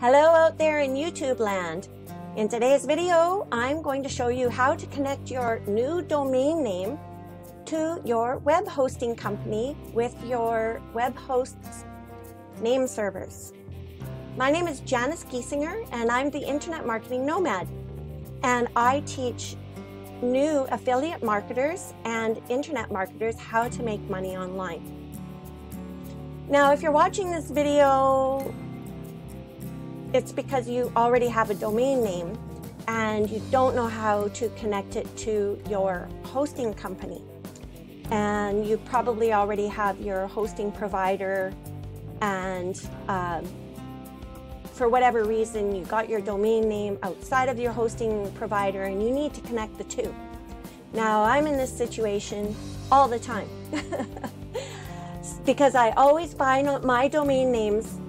Hello out there in YouTube land. In today's video, I'm going to show you how to connect your new domain name to your web hosting company with your web host's name servers. My name is Janice Giesinger and I'm the Internet Marketing Nomad and I teach new affiliate marketers and internet marketers how to make money online. Now, if you're watching this video, it's because you already have a domain name and you don't know how to connect it to your hosting company. And you probably already have your hosting provider and um, for whatever reason you got your domain name outside of your hosting provider and you need to connect the two. Now I'm in this situation all the time because I always buy my domain names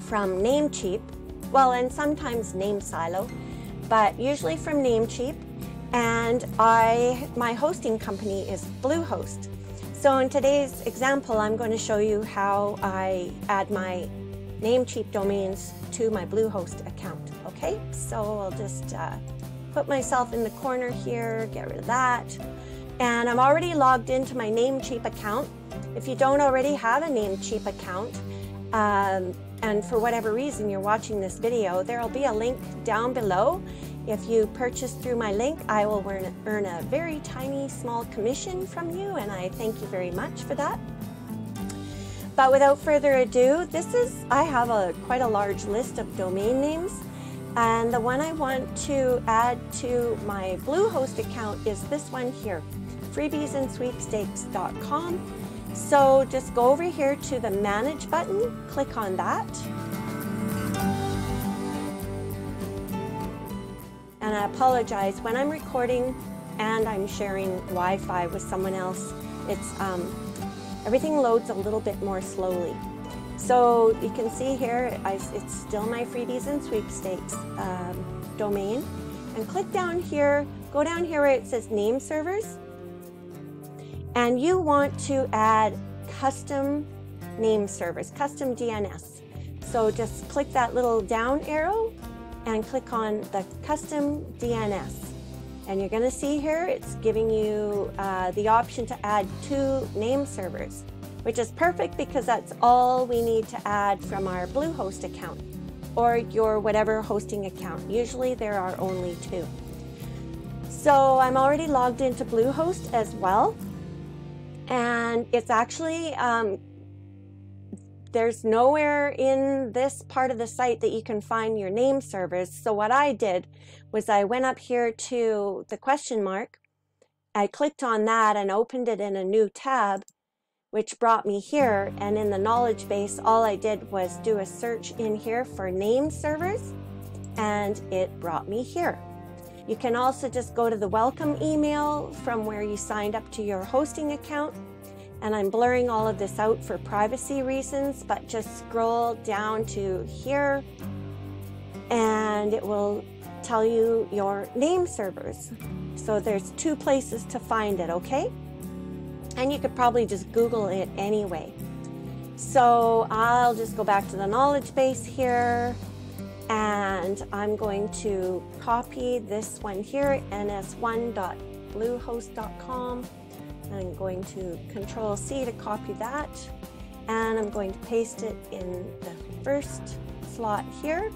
from Namecheap, well and sometimes Name Silo, but usually from Namecheap and I my hosting company is Bluehost. So in today's example I'm going to show you how I add my Namecheap domains to my Bluehost account. Okay, so I'll just uh, put myself in the corner here, get rid of that. And I'm already logged into my Namecheap account. If you don't already have a Namecheap account, um, and for whatever reason you're watching this video, there'll be a link down below. If you purchase through my link, I will earn, a very tiny small commission from you, and I thank you very much for that. But without further ado, this is, I have a quite a large list of domain names. And the one I want to add to my Bluehost account is this one here, freebiesandsweepstakes.com. So just go over here to the manage button, click on that. And I apologize, when I'm recording and I'm sharing Wi-Fi with someone else, it's um, everything loads a little bit more slowly. So you can see here, I, it's still my freebies and sweepstakes um, domain. And click down here, go down here where it says name servers. And you want to add custom name servers, custom DNS. So just click that little down arrow and click on the custom DNS. And you're gonna see here, it's giving you uh, the option to add two name servers, which is perfect because that's all we need to add from our Bluehost account or your whatever hosting account. Usually there are only two. So I'm already logged into Bluehost as well. And it's actually um, there's nowhere in this part of the site that you can find your name servers. So what I did was I went up here to the question mark. I clicked on that and opened it in a new tab, which brought me here. And in the knowledge base, all I did was do a search in here for name servers and it brought me here. You can also just go to the welcome email from where you signed up to your hosting account and I'm blurring all of this out for privacy reasons, but just scroll down to here and it will tell you your name servers. So there's two places to find it, okay? And you could probably just Google it anyway. So I'll just go back to the knowledge base here and I'm going to copy this one here, ns1.bluehost.com I'm going to control C to copy that. And I'm going to paste it in the first slot here.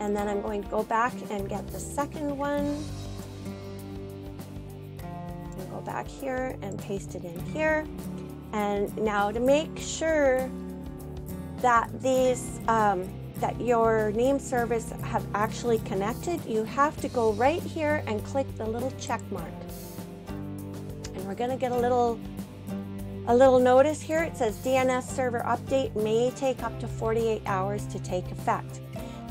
And then I'm going to go back and get the second one. And go back here and paste it in here. And now to make sure that these um, that your name service have actually connected you have to go right here and click the little check mark And we're going to get a little a little notice here. It says DNS server update may take up to 48 hours to take effect.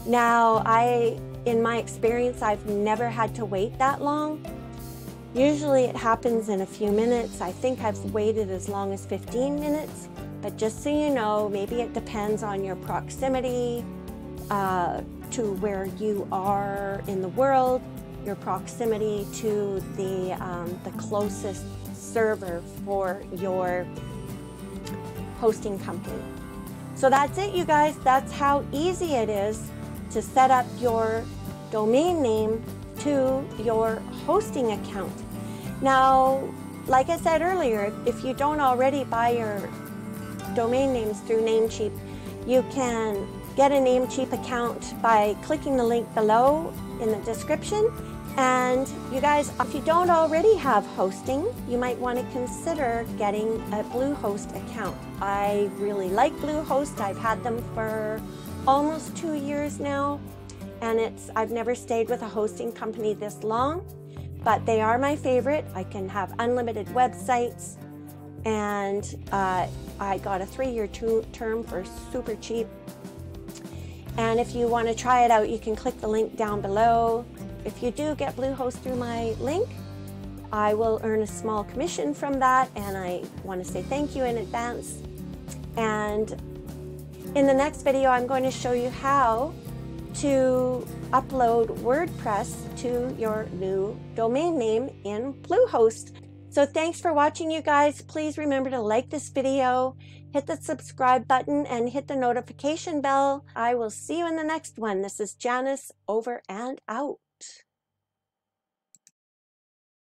Now, I, in my experience, I've never had to wait that long. Usually it happens in a few minutes. I think I've waited as long as 15 minutes, but just so you know, maybe it depends on your proximity uh, to where you are in the world, your proximity to the, um, the closest server for your hosting company. So that's it, you guys. That's how easy it is to set up your domain name to your hosting account. Now, like I said earlier, if you don't already buy your domain names through Namecheap, you can get a Namecheap account by clicking the link below in the description. And you guys, if you don't already have hosting, you might want to consider getting a Bluehost account. I really like Bluehost. I've had them for almost two years now, and it's I've never stayed with a hosting company this long, but they are my favorite. I can have unlimited websites, and uh, I got a three-year term for super cheap. And if you want to try it out, you can click the link down below. If you do get Bluehost through my link, I will earn a small commission from that, and I want to say thank you in advance. And in the next video, I'm going to show you how to upload WordPress to your new domain name in Bluehost. So thanks for watching you guys. Please remember to like this video, hit the subscribe button and hit the notification bell. I will see you in the next one. This is Janice over and out.